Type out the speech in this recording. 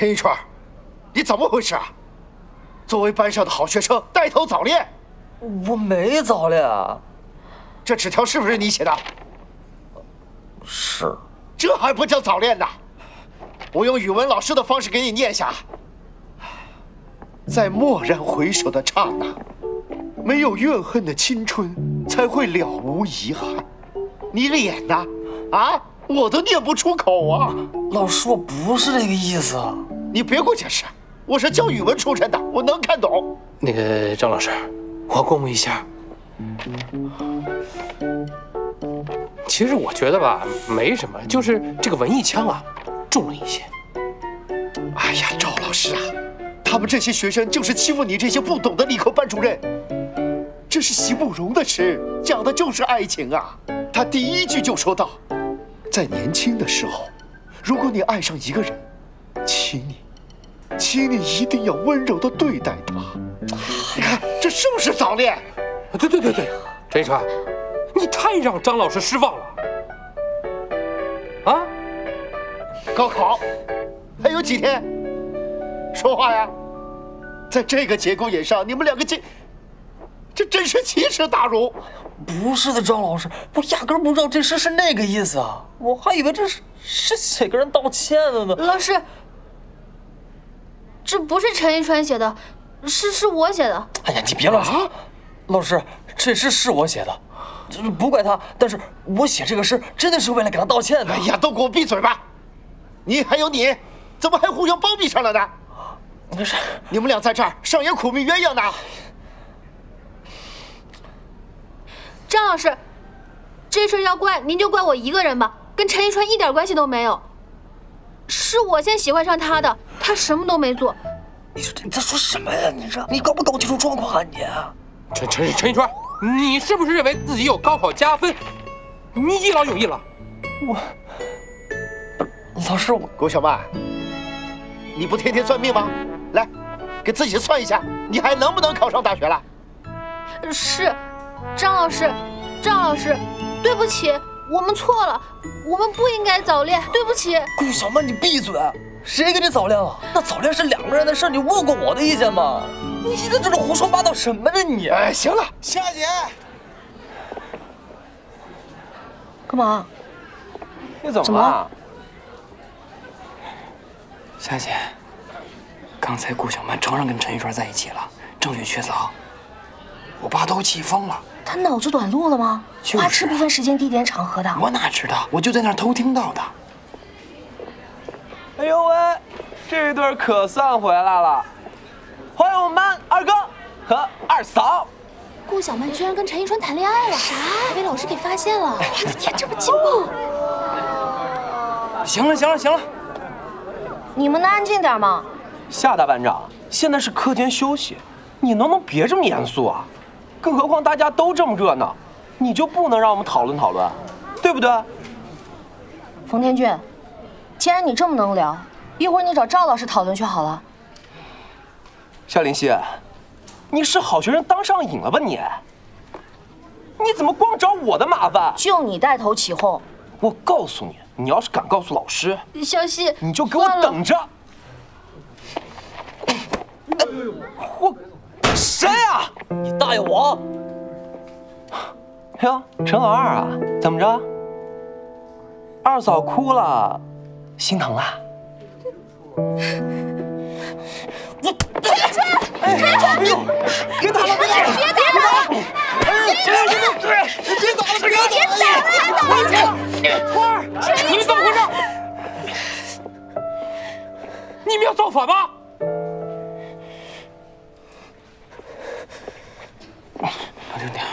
陈一川，你怎么回事啊？作为班上的好学生，带头早恋？我没早恋啊。这纸条是不是你写的？是。这还不叫早恋呢？我用语文老师的方式给你念一下：在蓦然回首的刹那，没有怨恨的青春才会了无遗憾。你脸呢？啊，我都念不出口啊！老师，我不是这个意思。你别给我解释，我是教语文出身的，我能看懂。那个张老师，我过目一下。其实我觉得吧，没什么，就是这个文艺腔啊，重了一些。哎呀，赵老师啊，他们这些学生就是欺负你这些不懂的理科班主任。这是席慕容的诗，讲的就是爱情啊。他第一句就说到，在年轻的时候，如果你爱上一个人，请你一定要温柔的对待他。你看，这是不是早恋？对对对对，陈一川。你太让张老师失望了，啊！高考还有几天？说话呀！在这个节骨眼上，你们两个这这真是奇耻大辱！不是的，张老师，我压根不知道这诗是那个意思啊！我还以为这是是写给人道歉的呢。老师，这不是陈一川写的，是是我写的。哎呀，你别乱说！老师，这诗是我写的。不怪他，但是我写这个诗真的是为了给他道歉的。哎呀，都给我闭嘴吧！你还有你，怎么还互相包庇上了呢？不是，你们俩在这儿上演苦命鸳鸯呢。张老师，这事要怪您就怪我一个人吧，跟陈一川一点关系都没有。是我先喜欢上他的，他什么都没做。你说你在说什么呀？你这你搞不搞清楚状况啊你？陈陈陈一川。你是不是认为自己有高考加分？你一劳永逸了？我，老师，我郭小曼，你不天天算命吗？来，给自己算一下，你还能不能考上大学了？是，张老师，张老师，对不起，我们错了，我们不应该早恋，对不起。顾小曼，你闭嘴！谁跟你早恋了？那早恋是两个人的事，你问过我的意见吗？你在这胡说八道什么呢你？哎，行了，夏姐，干嘛？你怎么了？夏姐，刚才顾小曼承认跟陈玉川在一起了，证据确凿。我爸都气疯了。他脑子短路了吗？花痴不分时间、地点、场合的。我哪知道？我就在那儿偷听到的。哎呦喂，这对可算回来了。欢迎我们班二哥和二嫂。顾小曼居然跟陈一川谈恋爱了，啥？还被老师给发现了！我的天，这么劲爆！行了，行了，行了，你们能安静点吗？夏大班长，现在是课间休息，你能不能别这么严肃啊？更何况大家都这么热闹，你就不能让我们讨论讨论，对不对？冯天俊，既然你这么能聊，一会儿你找赵老师讨论去好了。夏林希，你是好学生当上瘾了吧你？你怎么光找我的麻烦？就你带头起哄！我告诉你，你要是敢告诉老师，小希，你就给我等着！我谁呀？你大爷我！哟，陈老二啊，怎么着？二嫂哭了，心疼了？我陈一川，陈一川，别别打了，别打了，别打了！别打了，别打了，别打了，别打了！花儿，你们怎么回事？你们要造反吗？冷点。